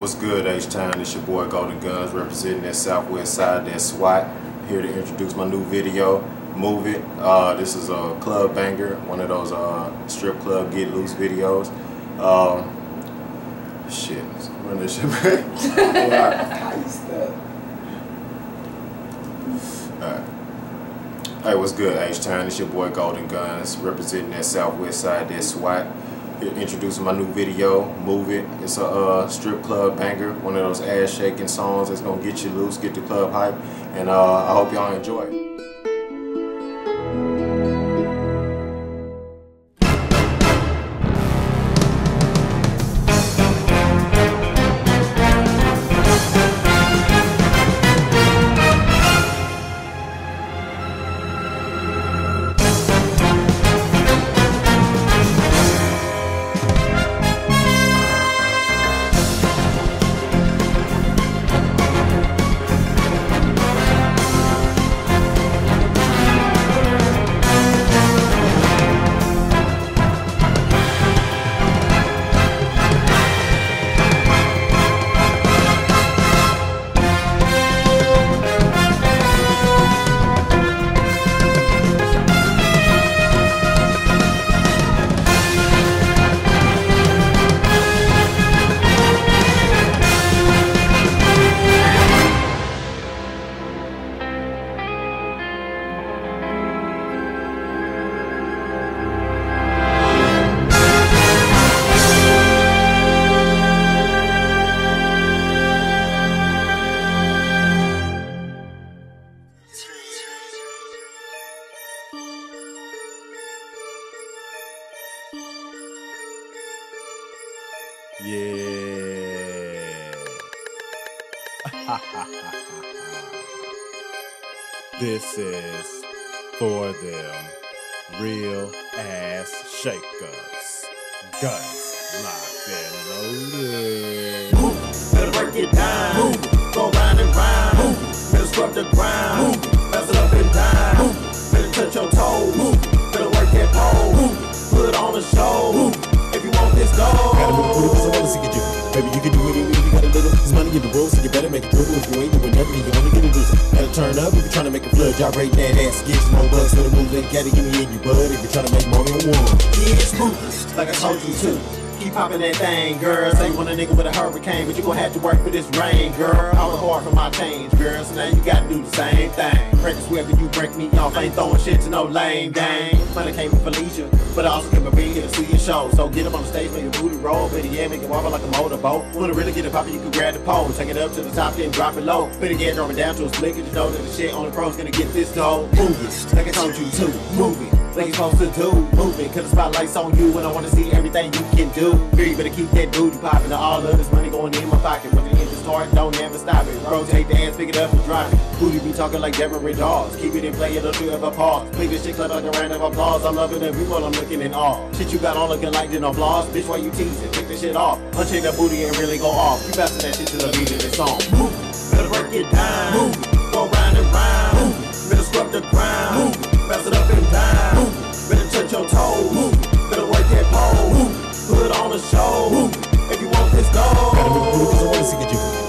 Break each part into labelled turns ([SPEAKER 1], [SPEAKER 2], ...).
[SPEAKER 1] What's good, H-Town? It's your boy Golden Gunnz representing that southwest side, that SWAT. Here to introduce my new video, Move It. Uh, this is a club banger, one of those uh, strip club get loose videos. Um, shit, run this shit back. Alright. Hey, what's good, H-Town? It's your boy Golden Gunnz representing that southwest side, that SWAT introducing my new video, Move It. It's a uh, strip club banger, one of those ass shaking songs that's gonna get you loose, get the club hype, and uh, I hope y'all enjoy it.
[SPEAKER 2] Yeah. this is for them real ass shakers. Guns locked and loaded.
[SPEAKER 3] Move, better break it down. Move, go round and round. Move, better scrub the ground. Move, you
[SPEAKER 4] ain't doing nothing, you only get a loser. Gotta turn up if you're trying to make a flood. Gyrate that ass, get some more bucks for the movement. Gotta give me in your bud if you're trying to make more than one.
[SPEAKER 3] Yeah, it's ruthless, like I told you to. Keep popping that thing, girl. Say you want a nigga with a hurricane, but you gon' have to work for this rain, girl. I was hard for my change, girl. So now you gotta do the same thing. Practice wherever you break me off. Ain't throwing shit to no lame gang. Money came for Felicia, but I also came to be here to see your show. So get up on the stage, make your booty roll. But yeah, make it wobble like a motorboat. Wanna really get it poppin', you can grab the pole. Take it up to the top, then drop it low. But again, drop it down to a slick, and you know that the shit on the pro's gonna get this dough. Move it, like I told you to. Move it like you supposed to do. Move it, cause the spotlight's on you and I wanna see everything you can do. Girl, you better keep that booty poppin'. All of this money going in my pocket. When the engine start, don't ever stop it. Rotate the ass, pick it up and drop it. Booty be talking like Deborah Dawes. Keep it in play, it'll do ever pause. Play this shit club like a round of applause. I'm loving every one, I'm looking in awe. Shit you got on looking like no flaws. Bitch, why you teasing? Take the shit off. Unchain that booty and really go off. You passing that shit to the beat of the song. Move better break it down. Move show. It, if you want this gold.
[SPEAKER 4] Gotta booty, cause I wanna see.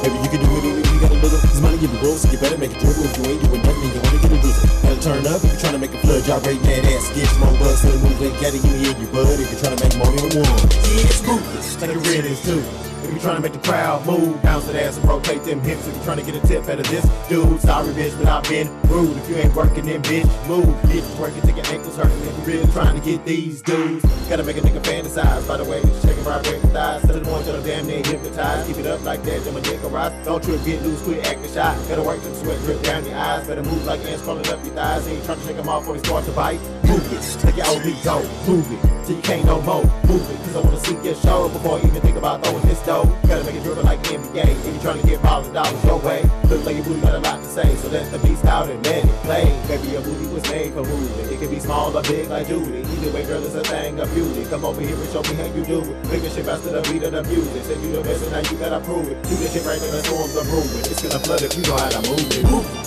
[SPEAKER 4] Baby, you can do if you got a little. This money so you better make it. If you ain't doing nothing, you get loser. Gotta turn up if you're trying to make a flood. Gyrate that ass, get some more bucks for the movement. Gotta give me in your bud if you're trying to make more than one.
[SPEAKER 3] Yeah, it's ruthless, like the red is too. If you're trying to make the crowd move, bounce that ass and rotate them hips. If you're trying to get a tip out of this dude, sorry bitch, but I've been rude. If you ain't working, then bitch, move. Bitch, working till your ankles hurting. If you really trying to get these dudes, gotta make a nigga fantasize. By the way, shaking my break the thighs. Tell the one till I'm damn near hypnotized. Keep it up like that, then my dick will. Don't trip, get loose, quit acting shy. Gotta work till the sweat drip down your eyes. Better move like ants crawling up your thighs. Ain't trying to off before they start to bite. Move it, take your OB go. Move it, till you can't no more. Move it, cause I wanna see your show before you even think about throwing this dough. Gotta make it dribble like NBA. If you trying to get all the dollars your way, look like your booty got a lot to say. So let the beast out and let it play. Baby, your booty was made for moving. It can be small or big like Judy. Either way, girl, it's a thing of beauty. Come over here and show me how you do it. Make this shit fast to the beat of the music. Say you the best and now you gotta prove it. Do this shit right in the storms of moving. It's gonna flood if you know how to move it. Move it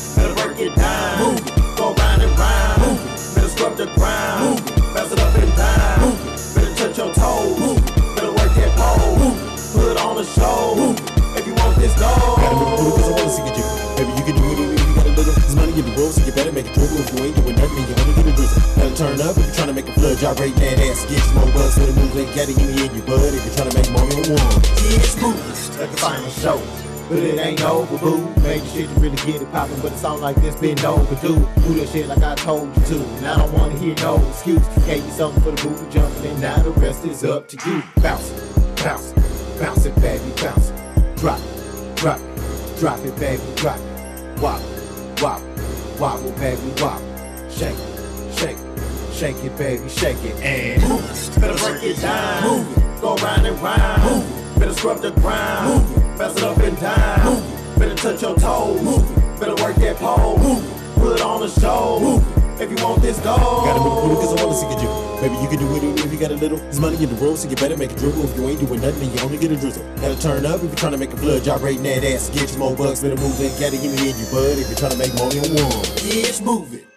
[SPEAKER 3] work it down. Move it. Go round and round. Move it. Better scrub the ground. Move it. Bounce it up and down. Move it. Better touch your toes. Move it. Better work that pole. Move it. Put on a show. Move it. If
[SPEAKER 4] you
[SPEAKER 3] want this gold. Gotta move through because I wanna see you do. Baby, you can do it. You got a little. Money in the world,
[SPEAKER 4] so you better make it dribble. If you ain't doing nothing, you only get a reason. Better turn up if you're trying to make a flood. Gyrate that ass, get you more buzz. When the moves ain't gotta it, me and your bud. If you're trying to make more than one.
[SPEAKER 3] Yeah, it's movies. Like a final show. But it ain't over, boo. The shit to really get it poppin', but it sound like this been overdue. Do that shit like I told you to. And I don't wanna hear no excuse. Gave you something for the movie jumping, and now the rest is up to you. Bounce, bounce, bounce it, baby, bounce. Drop it, drop it, drop it, baby, drop it. Wobble, wobble, wobble, oh, baby, wobble. Shake it, shake it, shake it, baby, shake it, and move it. Better break it down, move it. Go round and round, move it. Better scrub the ground, move it. It up and down, move it. Better touch your toes, move it. Better work that pole, move it. Put it on the show, move it. If you want this gold,
[SPEAKER 4] Gotta move it cause I wanna see you. Baby, you can do it if you got a little. There's money in the road, so you better make a dribble. If you ain't doing nothing, you only get a drizzle. Gotta turn up if you're trying to make a blood flood. Gyrating that ass, get you more bucks. Better move it, gotta give me in you, bud. If you're trying to make money on one.
[SPEAKER 3] yeah, it's moving.